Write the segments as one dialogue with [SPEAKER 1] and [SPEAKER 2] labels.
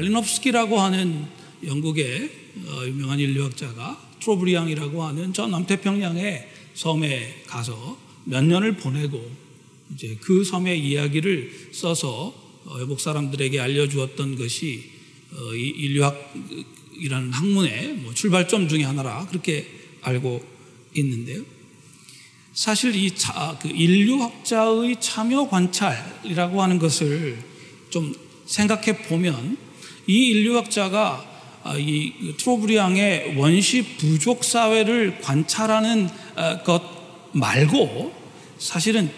[SPEAKER 1] 말리노프스키라고 하는 영국의 어, 유명한 인류학자가 트로브리앙이라고 하는 저 남태평양의 섬에 가서 몇 년을 보내고 이제 그 섬의 이야기를 써서 어, 외국 사람들에게 알려주었던 것이 어, 인류학이라는 학문의 뭐 출발점 중의 하나라 그렇게 알고 있는데요. 사실 이 차, 그 인류학자의 참여 관찰이라고 하는 것을 좀 생각해 보면 이 인류학자가 아, 이 트로브리앙의 원시 부족 사회를 관찰하는 아, 것 말고 사실은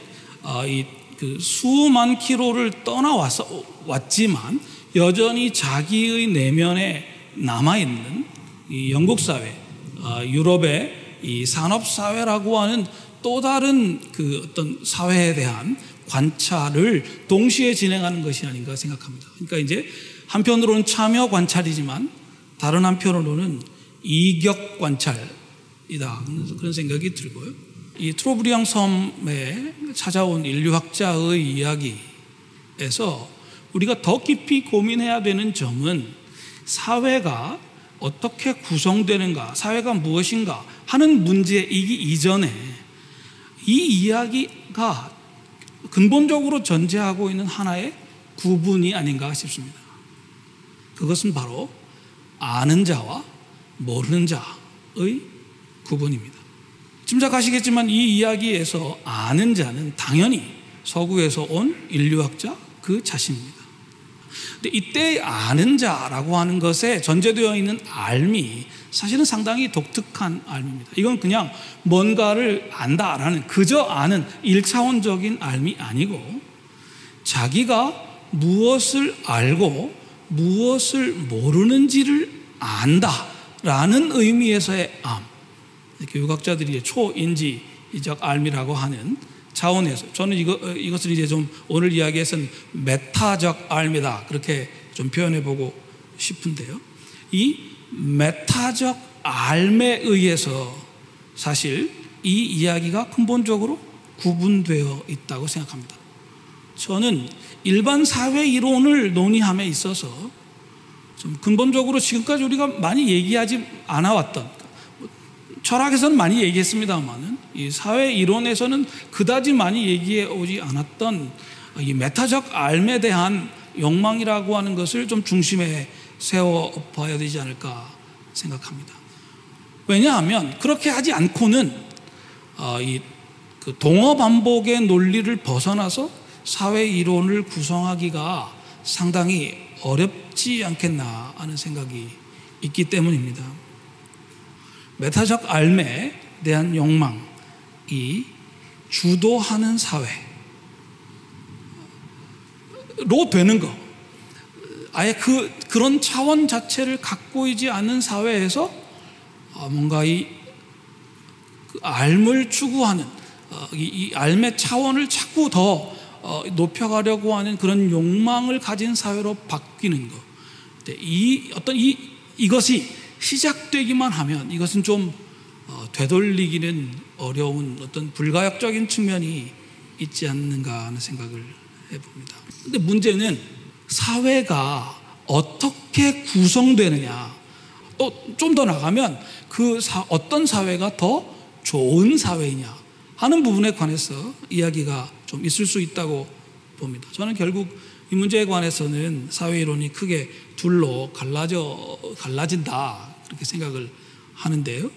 [SPEAKER 1] 아, 이그 수만 킬로를 떠나왔어 왔지만 여전히 자기의 내면에 남아 있는 이 영국 사회, 유럽의 이 산업 사회라고 하는 또 다른 그 어떤 사회에 대한 관찰을 동시에 진행하는 것이 아닌가 생각합니다. 그러니까 이제 한편으로는 참여 관찰이지만 다른 한편으로는 이격 관찰이다. 그런 생각이 들고요. 이 트로브리앙 섬에 찾아온 인류학자의 이야기에서 우리가 더 깊이 고민해야 되는 점은 사회가 어떻게 구성되는가, 사회가 무엇인가 하는 문제이기 이전에 이 이야기가 근본적으로 전제하고 있는 하나의 구분이 아닌가 싶습니다. 그것은 바로 아는 자와 모르는 자의 구분입니다. 짐작하시겠지만 이 이야기에서 아는 자는 당연히 서구에서 온 인류학자 그 자신입니다. 근데 이때 아는 자라고 하는 것에 전제되어 있는 알미 사실은 상당히 독특한 알미입니다. 이건 그냥 뭔가를 안다라는 그저 아는 1차원적인 알미 아니고 자기가 무엇을 알고 무엇을 모르는지를 안다라는 의미에서의 암. 교육학자들이 초인지적 알미라고 하는 차원에서 저는 이거, 이것을 이제 좀 오늘 이야기에서는 메타적 알미다 그렇게 좀 표현해 보고 싶은데요. 이 메타적 알에 의해서 사실 이 이야기가 근본적으로 구분되어 있다고 생각합니다. 저는 일반 사회 이론을 논의함에 있어서 좀 근본적으로 지금까지 우리가 많이 얘기하지 않아왔던 철학에서는 많이 얘기했습니다만은 이 사회 이론에서는 그다지 많이 얘기해 오지 않았던 이 메타적 알에 대한 욕망이라고 하는 것을 좀 중심에 세워 봐야 되지 않을까 생각합니다. 왜냐하면 그렇게 하지 않고는 어, 이 그 동어 반복의 논리를 벗어나서 사회 이론을 구성하기가 상당히 어렵지 않겠나 하는 생각이 있기 때문입니다. 메타적 알에 대한 욕망이 주도하는 사회로 되는 것. 아예 그, 그런 차원 자체를 갖고 있지 않은 사회에서 어, 뭔가 이 그 알을 추구하는 어, 이 알의 차원을 자꾸 더 어, 높여가려고 하는 그런 욕망을 가진 사회로 바뀌는 것. 이 어떤 이 이것이 시작되기만 하면 이것은 좀 되돌리기는 어려운 어떤 불가역적인 측면이 있지 않는가 하는 생각을 해봅니다. 근데 문제는 사회가 어떻게 구성되느냐, 또 좀 더 나가면 그 사, 어떤 사회가 더 좋은 사회이냐 하는 부분에 관해서 이야기가 좀 있을 수 있다고 봅니다. 저는 결국 이 문제에 관해서는 사회 이론이 크게 둘로 갈라져 갈라진다 그렇게 생각을 하는데요.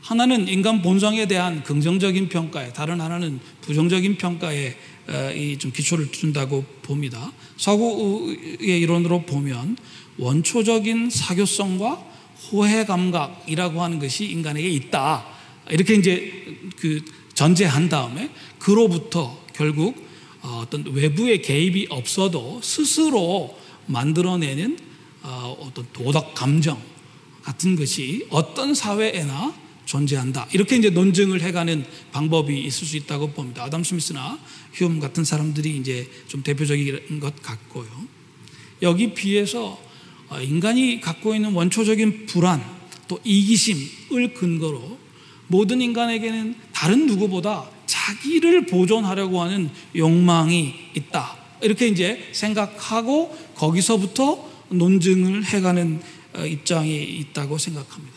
[SPEAKER 1] 하나는 인간 본성에 대한 긍정적인 평가에, 다른 하나는 부정적인 평가에 어, 이좀 기초를 둔다고 봅니다. 서구의 이론으로 보면 원초적인 사교성과 호혜 감각이라고 하는 것이 인간에게 있다. 이렇게 이제 그 전제한 다음에 그로부터 결국 어, 어떤 외부의 개입이 없어도 스스로 만들어내는 어, 어떤 도덕 감정 같은 것이 어떤 사회에나 존재한다. 이렇게 이제 논증을 해가는 방법이 있을 수 있다고 봅니다. 아담 스미스나 휴엄 같은 사람들이 이제 좀 대표적인 것 같고요. 여기 비해서 어, 인간이 갖고 있는 원초적인 불안 또 이기심을 근거로 모든 인간에게는 다른 누구보다 자기를 보존하려고 하는 욕망이 있다. 이렇게 이제 생각하고 거기서부터 논증을 해가는 어, 입장이 있다고 생각합니다.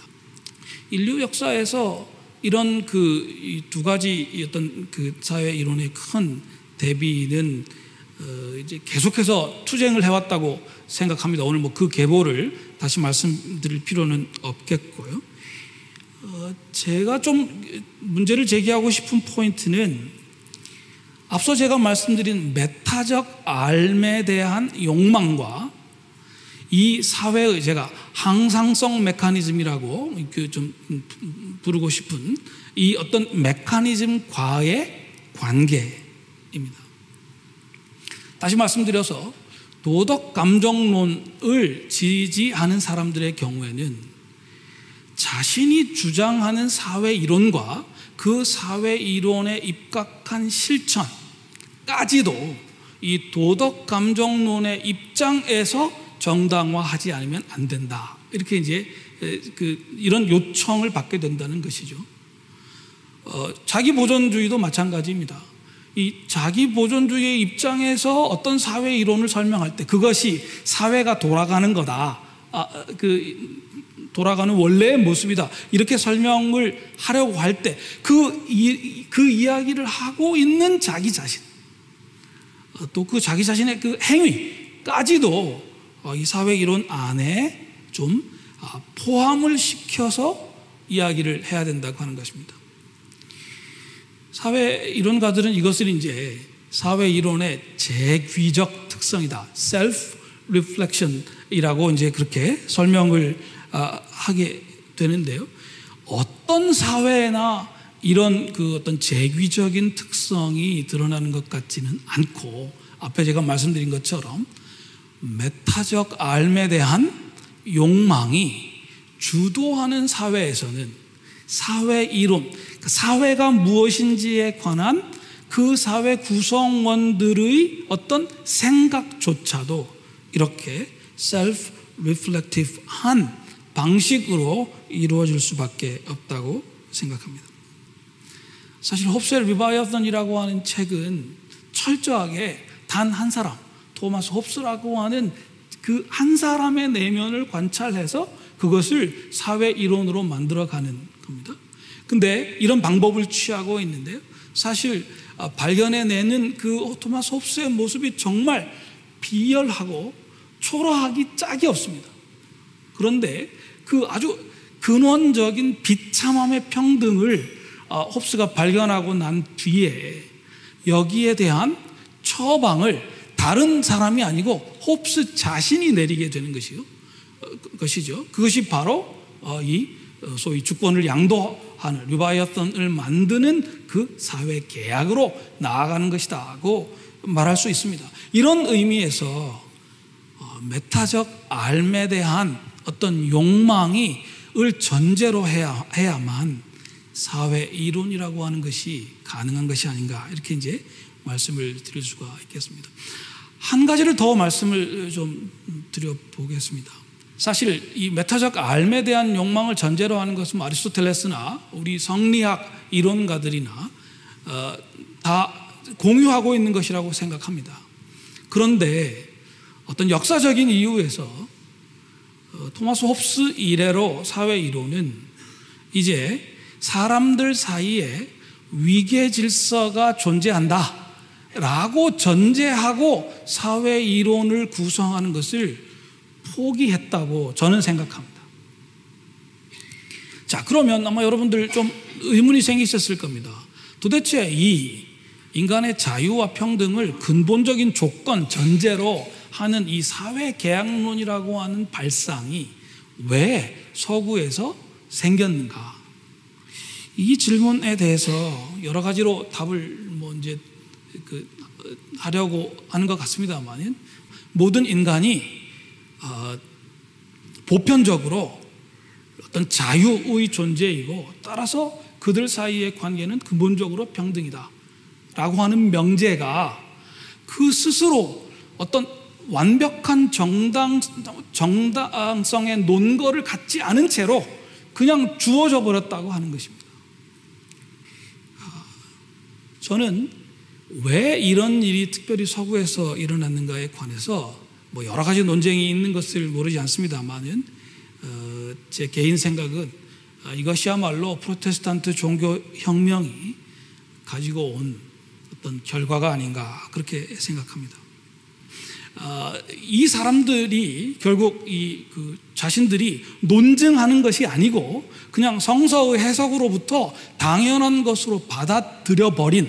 [SPEAKER 1] 인류 역사에서 이런 그 두 가지 어떤 그 사회 이론의 큰 대비는 어 이제 계속해서 투쟁을 해왔다고 생각합니다. 오늘 뭐 그 계보를 다시 말씀드릴 필요는 없겠고요. 어 제가 좀 문제를 제기하고 싶은 포인트는 앞서 제가 말씀드린 메타적 삶에 대한 욕망과 이 사회의 제가 항상성 메커니즘이라고 좀 부르고 싶은 이 어떤 메커니즘과의 관계입니다. 다시 말씀드려서 도덕 감정론을 지지하는 사람들의 경우에는 자신이 주장하는 사회 이론과 그 사회 이론에 입각한 실천까지도 이 도덕 감정론의 입장에서 정당화하지 않으면 안 된다. 이렇게 이제 그 이런 요청을 받게 된다는 것이죠. 어, 자기 보존주의도 마찬가지입니다. 이 자기 보존주의의 입장에서 어떤 사회 이론을 설명할 때 그것이 사회가 돌아가는 거다. 아, 그 돌아가는 원래의 모습이다. 이렇게 설명을 하려고 할 때 그 그 이야기를 하고 있는 자기 자신 어, 또그 자기 자신의 그 행위까지도 어, 이 사회 이론 안에 좀 아, 포함을 시켜서 이야기를 해야 된다고 하는 것입니다. 사회 이론가들은 이것을 이제 사회 이론의 재귀적 특성이다. self reflection이라고 이제 그렇게 설명을 아, 하게 되는데요. 어떤 사회나 이런 그 어떤 재귀적인 특성이 드러나는 것 같지는 않고 앞에 제가 말씀드린 것처럼 메타적 삶에 대한 욕망이 주도하는 사회에서는 사회 이론, 그 사회가 무엇인지에 관한 그 사회 구성원들의 어떤 생각조차도 이렇게 self reflective한 방식으로 이루어질 수밖에 없다고 생각합니다. 사실 홉스의 리바이어던이라고 하는 책은 철저하게 단 한 사람 토마스 홉스라고 하는 그 한 사람의 내면을 관찰해서 그것을 사회 이론으로 만들어 가는 겁니다. 근데 이런 방법을 취하고 있는데요. 사실 아, 발견해내는 그 토마스 홉스의 모습이 정말 비열하고 초라하기 짝이 없습니다. 그런데 그 아주 근원적인 비참함의 평등을 아, 홉스가 발견하고 난 뒤에 여기에 대한 처방을 다른 사람이 아니고 홉스 자신이 내리게 되는 것이요. 어, 그, 것이죠. 그것이 바로 어, 이 어, 소위 주권을 양도하는 리바이어턴을 만드는 그 사회 계약으로 나아가는 것이다고 말할 수 있습니다. 이런 의미에서 메타적 삶에 대한 어떤 욕망이 을 전제로 해야, 해야만 사회 이론이라고 하는 것이 가능한 것이 아닌가 이렇게 이제 말씀을 드릴 수가 있겠습니다. 한 가지를 더 말씀을 좀 드려보겠습니다. 사실 이 메타적 삶에 대한 욕망을 전제로 하는 것은 아리스토텔레스나 우리 성리학 이론가들이나 어, 다 공유하고 있는 것이라고 생각합니다. 그런데 어떤 역사적인 이유에서 어, 토마스 홉스 이래로 사회 이론은 이제 사람들 사이에 위계 질서가 존재한다. 라고 전제하고 사회 이론을 구성하는 것을 포기했다고 저는 생각합니다. 자, 그러면 아마 여러분들 좀 의문이 생기셨을 겁니다. 도대체 이 인간의 자유와 평등을 근본적인 조건, 전제로 하는 이 사회 계약론이라고 하는 발상이 왜 서구에서 생겼는가? 이 질문에 대해서 여러 가지로 답을 뭐 이제 그 하려고 하는 것 같습니다만 모든 인간이 어, 보편적으로 어떤 자유의 존재이고 따라서 그들 사이의 관계는 근본적으로 평등이다. 라고 하는 명제가 그 스스로 어떤 완벽한 정당, 정당성의 논거를 갖지 않은 채로 그냥 주어져 버렸다고 하는 것입니다. 저는 왜 이런 일이 특별히 서구에서 일어났는가에 관해서 뭐 여러 가지 논쟁이 있는 것을 모르지 않습니다만은 어, 제 개인 생각은 아, 이것이야말로 프로테스탄트 종교 혁명이 가지고 온 어떤 결과가 아닌가 그렇게 생각합니다. 아, 이 사람들이 결국 이 그 자신들이 논증하는 것이 아니고 그냥 성서의 해석으로부터 당연한 것으로 받아들여 버린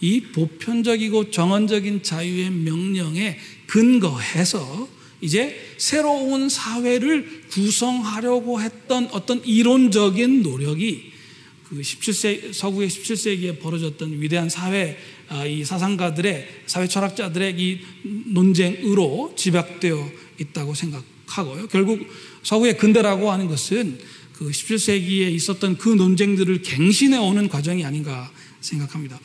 [SPEAKER 1] 이 보편적이고 정언적인 자유의 명령에 근거해서 이제 새로운 사회를 구성하려고 했던 어떤 이론적인 노력이 그 17세 서구의 17세기에 벌어졌던 위대한 사회 아, 이 사상가들의 사회 철학자들의 이 논쟁으로 집약되어 있다고 생각하고요. 결국 서구의 근대라고 하는 것은 그 17세기에 있었던 그 논쟁들을 갱신해 오는 과정이 아닌가 생각합니다.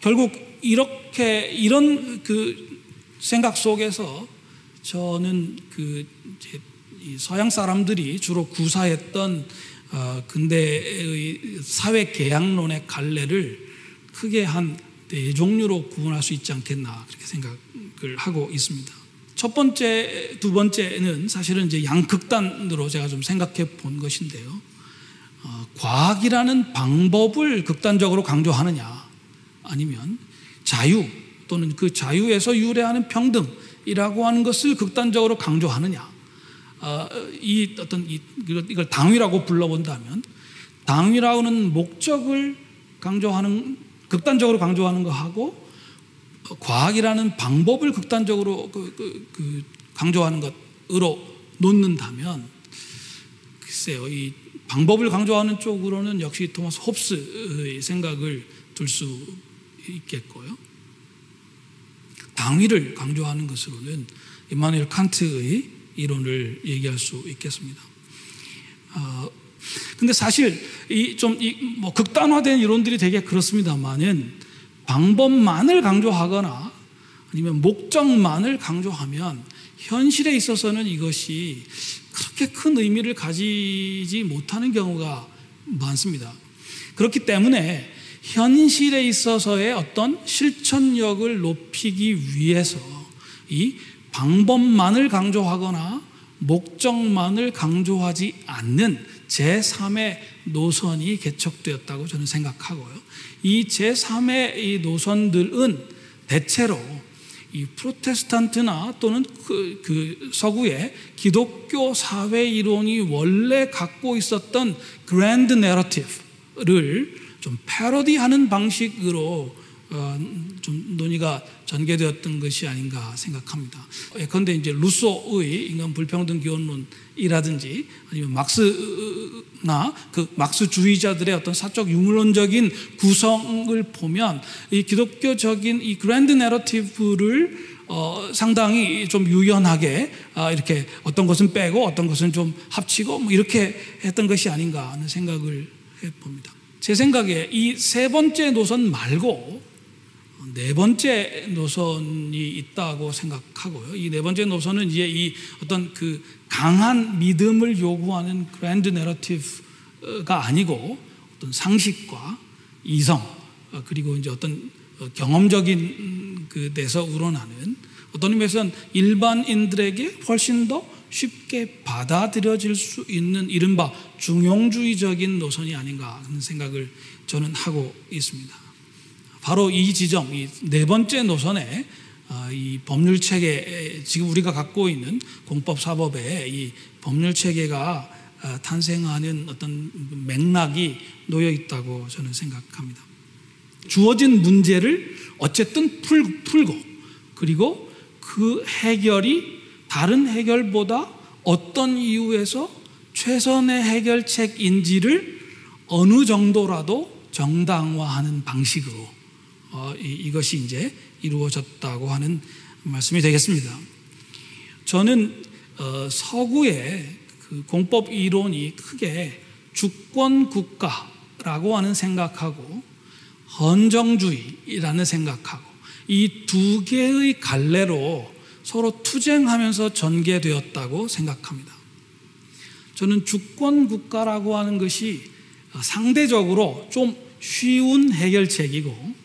[SPEAKER 1] 결국 이렇게 이런 그 생각 속에서 저는 그 서양 사람들이 주로 구사했던 어, 근대의 사회 계약론의 갈래를 크게 한 네 종류로 구분할 수 있지 않겠나 그렇게 생각을 하고 있습니다. 첫 번째, 두 번째는 사실은 이제 양극단으로 제가 좀 생각해 본 것인데요. 어, 과학이라는 방법을 극단적으로 강조하느냐, 아니면 자유 또는 그 자유에서 유래하는 평등이라고 하는 것을 극단적으로 강조하느냐. 어, 이 어떤 이걸 당위라고 불러본다면 당위라고는 목적을 강조하는 극단적으로 강조하는 거 하고 과학이라는 방법을 극단적으로 그, 그, 그 강조하는 것으로 놓는다면 글쎄요 이 방법을 강조하는 쪽으로는 역시 토마스 홉스의 생각을 둘 수 있겠고요. 당위를 강조하는 것으로는 이마누엘 칸트의 이론을 얘기할 수 있겠습니다. 어, 근데 사실 이 좀 이 뭐 극단화된 이론들이 되게 그렇습니다만은 방법만을 강조하거나 아니면 목적만을 강조하면 현실에 있어서는 이것이 그렇게 큰 의미를 가지지 못하는 경우가 많습니다. 그렇기 때문에 현실에 있어서의 어떤 실천력을 높이기 위해서 이 방법만을 강조하거나 목적만을 강조하지 않는 제3의 노선이 개척되었다고 저는 생각하고요. 이 제3의 이 노선들은 대체로 이 프로테스탄트나 또는 그, 그 서구의 기독교 사회 이론이 원래 갖고 있었던 그랜드 내러티브를 좀 패러디하는 방식으로 어, 좀 논의가 전개되었던 것이 아닌가 생각합니다. 그런데 이제 루소의 인간 불평등 기원론이라든지 아니면 막스나 그 막스주의자들의 어떤 사적 유물론적인 구성을 보면 이 기독교적인 이 그랜드 내러티브를 어, 상당히 좀 유연하게 아, 이렇게 어떤 것은 빼고 어떤 것은 좀 합치고 뭐 이렇게 했던 것이 아닌가 하는 생각을 해봅니다. 제 생각에 이 세 번째 노선 말고 네 번째 노선이 있다고 생각하고요. 이 네 번째 노선은 이제 이 어떤 그 강한 믿음을 요구하는 그랜드 내러티브가 아니고 어떤 상식과 이성 어, 그리고 이제 어떤 어, 경험적인 그 데서 우러나는 어떤 의미에서는 일반인들에게 훨씬 더 쉽게 받아들여질 수 있는 이른바 중용주의적인 노선이 아닌가 하는 생각을 저는 하고 있습니다. 바로 이 지점, 이 네 번째 노선에 아, 이 법률 체계 지금 우리가 갖고 있는 공법 사법의 이 법률 체계가 아, 탄생하는 어떤 맥락이 놓여 있다고 저는 생각합니다. 주어진 문제를 어쨌든 풀, 풀고 그리고 그 해결이 다른 해결보다 어떤 이유에서 최선의 해결책인지를 어느 정도라도 정당화하는 방식으로 어, 이, 것이 이제 이루어졌다고 하는 말씀이 되겠습니다. 저는 어, 서구의 그 공법 이론이 크게 주권 국가라고 하는 생각하고 헌정주의라는 생각하고 이 두 개의 갈래로 서로 투쟁하면서 전개되었다고 생각합니다. 저는 주권 국가라고 하는 것이 상대적으로 좀 쉬운 해결책이고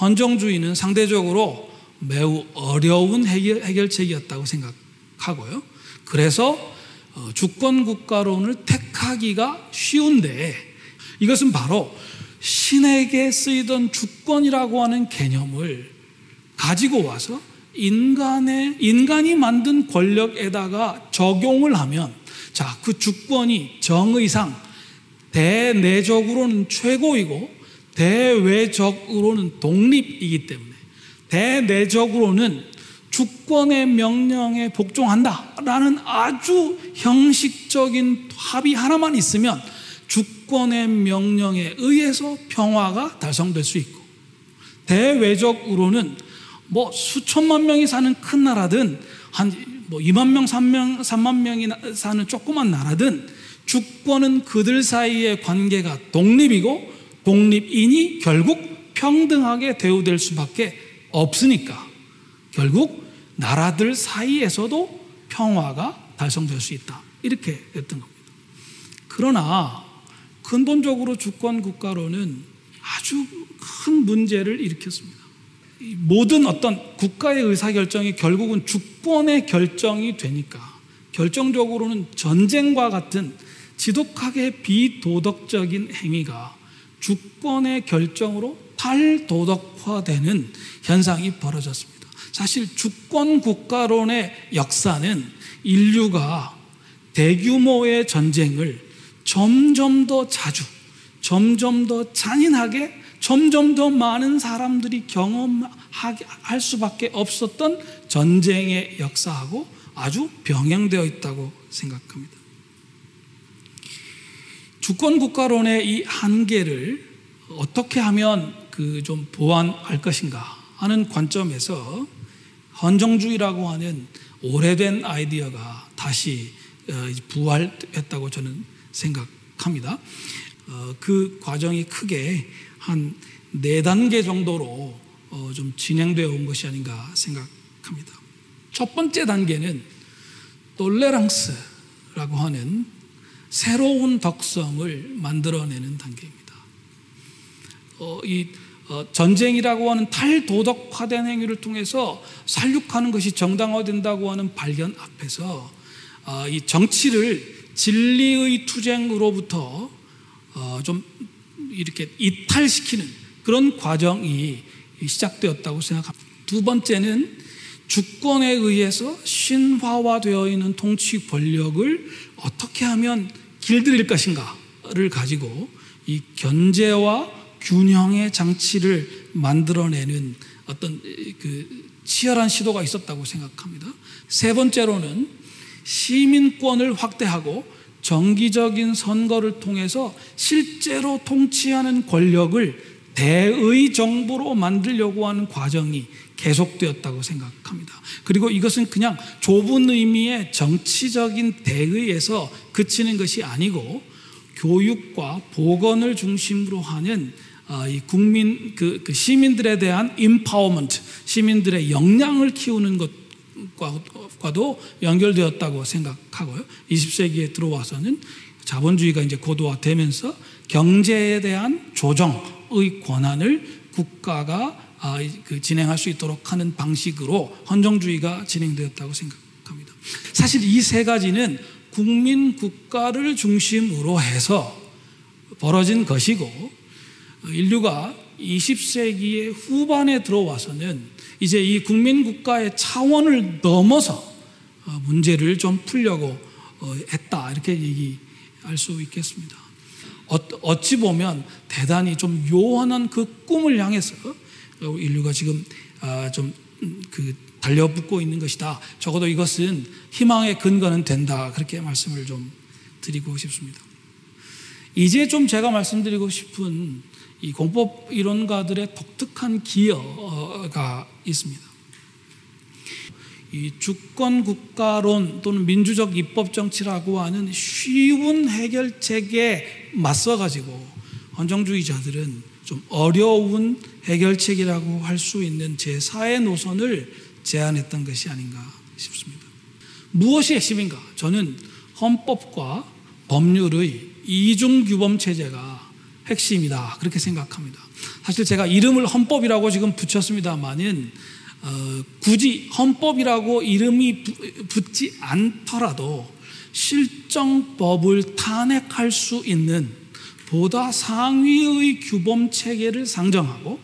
[SPEAKER 1] 헌정주의는 상대적으로 매우 어려운 해결, 해결책이었다고 생각하고요. 그래서 어, 주권 국가론을 택하기가 쉬운데 이것은 바로 신에게 쓰이던 주권이라고 하는 개념을 가지고 와서 인간의 인간이 만든 권력에다가 적용을 하면 자, 그 주권이 정의상 대내적으로는 최고이고 대외적으로는 독립이기 때문에 대내적으로는 주권의 명령에 복종한다라는 아주 형식적인 합의 하나만 있으면 주권의 명령에 의해서 평화가 달성될 수 있고 대외적으로는 뭐 수천만 명이 사는 큰 나라든 한 뭐 2만 명, 3명, 3만 명이 사는 조그만 나라든 주권은 그들 사이의 관계가 독립이고 독립인이 결국 평등하게 대우될 수밖에 없으니까 결국 나라들 사이에서도 평화가 달성될 수 있다. 이렇게 됐던 겁니다. 그러나 근본적으로 주권 국가로는 아주 큰 문제를 일으켰습니다. 모든 어떤 국가의 의사결정이 결국은 주권의 결정이 되니까 결정적으로는 전쟁과 같은 지독하게 비도덕적인 행위가 주권의 결정으로 탈도덕화되는 현상이 벌어졌습니다. 사실 주권 국가론의 역사는 인류가 대규모의 전쟁을 점점 더 자주, 점점 더 잔인하게, 점점 더 많은 사람들이 경험할 수밖에 없었던 전쟁의 역사하고 아주 병행되어 있다고 생각합니다. 주권 국가론의 이 한계를 어떻게 하면 그 좀 보완할 것인가 하는 관점에서 헌정주의라고 하는 오래된 아이디어가 다시 어, 부활했다고 저는 생각합니다. 어, 그 과정이 크게 한 네 단계 정도로 어, 좀 진행되어 온 것이 아닌가 생각합니다. 첫 번째 단계는 톨레랑스라고 하는 새로운 덕성을 만들어내는 단계입니다. 어, 이 어, 전쟁이라고 하는 탈도덕화된 행위를 통해서 살육하는 것이 정당화된다고 하는 발견 앞에서 어, 이 정치를 진리의 투쟁으로부터 어, 좀 이렇게 이탈시키는 그런 과정이 시작되었다고 생각합니다. 두 번째는 주권에 의해서 신화화되어 있는 통치 권력을 어떻게 하면 길들일 것인가를 가지고 이 견제와 균형의 장치를 만들어내는 어떤 그 치열한 시도가 있었다고 생각합니다. 세 번째로는 시민권을 확대하고 정기적인 선거를 통해서 실제로 통치하는 권력을 대의 정부로 만들려고 하는 과정이 계속되었다고 생각합니다. 그리고 이것은 그냥 좁은 의미의 정치적인 대의에서 그치는 것이 아니고 교육과 보건을 중심으로 하는 아, 이 국민 그, 그 시민들에 대한 임파워먼트 시민들의 역량을 키우는 것과도 연결되었다고 생각하고요. 20세기에 들어와서는 자본주의가 이제 고도화되면서 경제에 대한 조정의 권한을 국가가 아, 그 진행할 수 있도록 하는 방식으로 헌정주의가 진행되었다고 생각합니다. 사실 이 세 가지는 국민 국가를 중심으로 해서 벌어진 것이고 인류가 20세기의 후반에 들어와서는 이제 이 국민 국가의 차원을 넘어서 어, 문제를 좀 풀려고 어, 했다 이렇게 얘기할 수 있겠습니다. 어찌 보면 대단히 좀 요원한 그 꿈을 향해서 인류가 지금 아, 좀그 달려붙고 있는 것이다. 적어도 이것은 희망의 근거는 된다. 그렇게 말씀을 좀 드리고 싶습니다. 이제 좀 제가 말씀드리고 싶은 이 공법 이론가들의 독특한 기여가 있습니다. 이 주권 국가론 또는 민주적 입법 정치라고 하는 쉬운 해결책에 맞서 가지고 헌정주의자들은 좀 어려운 해결책이라고 할 수 있는 제4의 노선을 제안했던 것이 아닌가 싶습니다. 무엇이 핵심인가? 저는 헌법과 법률의 이중규범 체제가 핵심이다. 그렇게 생각합니다. 사실 제가 이름을 헌법이라고 지금 붙였습니다만은 어, 굳이 헌법이라고 이름이 붙지 않더라도 실정법을 탄핵할 수 있는 보다 상위의 규범 체계를 상정하고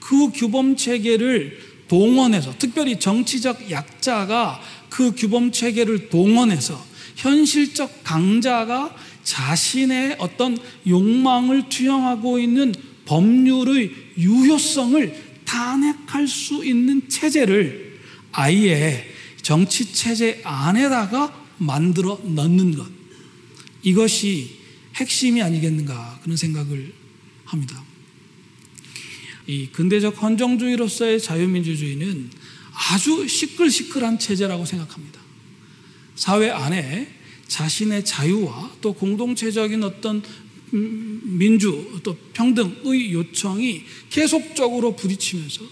[SPEAKER 1] 그 규범 체계를 동원해서 특별히 정치적 약자가 그 규범 체계를 동원해서 현실적 강자가 자신의 어떤 욕망을 투영하고 있는 법률의 유효성을 탄핵할 수 있는 체제를 아예 정치 체제 안에다가 만들어 넣는 것. 이것이 핵심이 아니겠는가 그런 생각을 합니다. 이 근대적 헌정주의로서의 자유민주주의는 아주 시끌시끌한 체제라고 생각합니다. 사회 안에 자신의 자유와 또 공동체적인 어떤 음, 민주 또 평등의 요청이 계속적으로 부딪히면서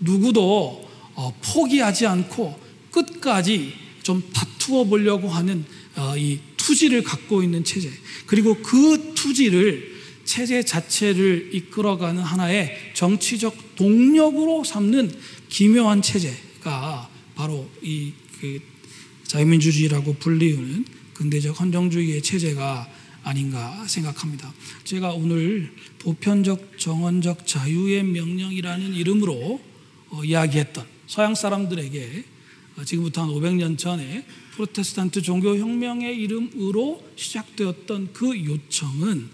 [SPEAKER 1] 누구도 어, 포기하지 않고 끝까지 좀 다투어 보려고 하는 어, 이 투지를 갖고 있는 체제 그리고 그 투지를 체제 자체를 이끌어가는 하나의 정치적 동력으로 삼는 기묘한 체제가 바로 이 그 자유민주주의라고 불리우는 근대적 헌정주의의 체제가 아닌가 생각합니다. 제가 오늘 보편적 정원적 자유의 명령이라는 이름으로 어, 이야기했던 서양 사람들에게 어, 지금부터 한 500년 전에 프로테스탄트 종교 혁명의 이름으로 시작되었던 그 요청은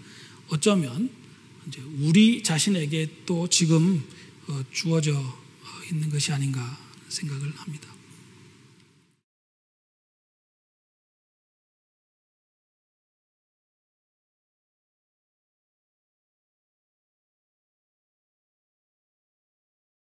[SPEAKER 1] 어쩌면 이제 우리 자신에게 또 지금 어, 주어져 있는 것이 아닌가 생각을 합니다.